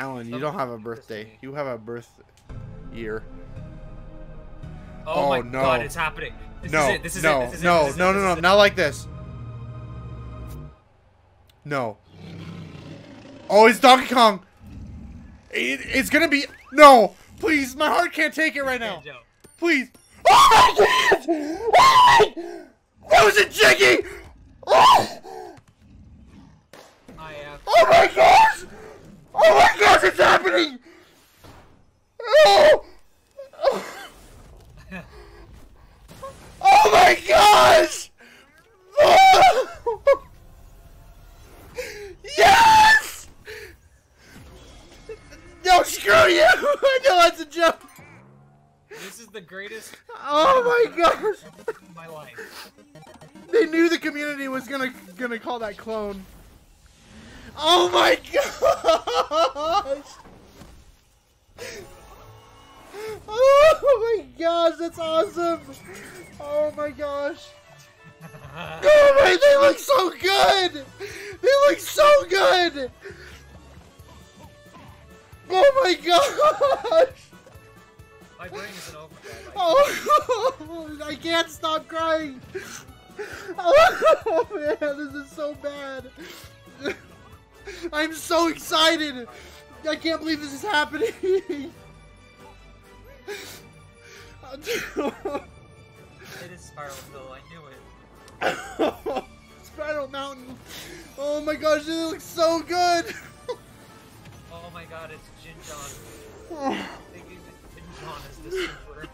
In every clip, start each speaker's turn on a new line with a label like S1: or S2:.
S1: Alan, you don't have a birthday. You have a birth year.
S2: Oh,
S1: Oh,
S2: my
S1: no.
S2: god, it's happening. This
S1: no,
S2: is it. This is
S1: no,
S2: it. This is
S1: no,
S2: it. This is
S1: no,
S2: it.
S1: no, no,
S2: is
S1: not like this. No. Oh, it's Donkey Kong. It, it's gonna be no. Please, my heart can't take it right now. Please. Oh my god! Oh! That was a jiggy! Oh!
S2: I am.
S1: oh my gosh! Oh my gosh, it's happening! Oh! Oh my gosh! Oh! Yes! No, screw you! I know that's a joke!
S2: This is the greatest
S1: Oh my gosh!
S2: my life.
S1: They knew the community was gonna gonna call that clone. Oh my gosh! Oh my gosh, that's awesome! Oh my gosh! Oh my, they look so good! They look so good! Oh my gosh!
S2: My brain isn't over. Like,
S1: Oh, I can't stop crying. Oh man, this is so bad. I'm so excited. I can't believe this is happening.
S2: It is Spiral Hill. I knew it.
S1: Spiral Mountain. Oh my gosh, it looks so good.
S2: Oh my god, it's Jin John. They gave it Jin John as the super.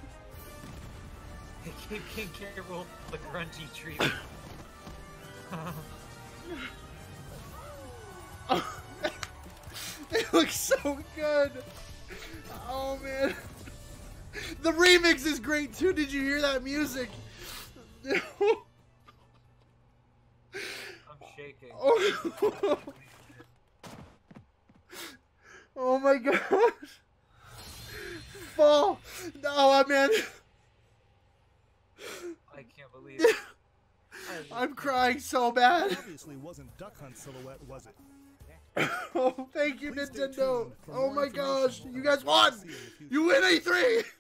S2: They gave King. Rool the grunty treatment.
S1: looks so good. Oh man. The remix is great too. Did you hear that music?
S2: I'm shaking.
S1: Oh. oh my gosh. Fall. Oh man.
S2: I can't believe it.
S1: I'm crying so bad.
S3: Obviously wasn't Duck Hunt silhouette, was it?
S1: Oh, thank you, Nintendo. Oh my gosh. You guys won.
S3: we'll see in the future.
S1: You win E3.
S3: As for Nintendo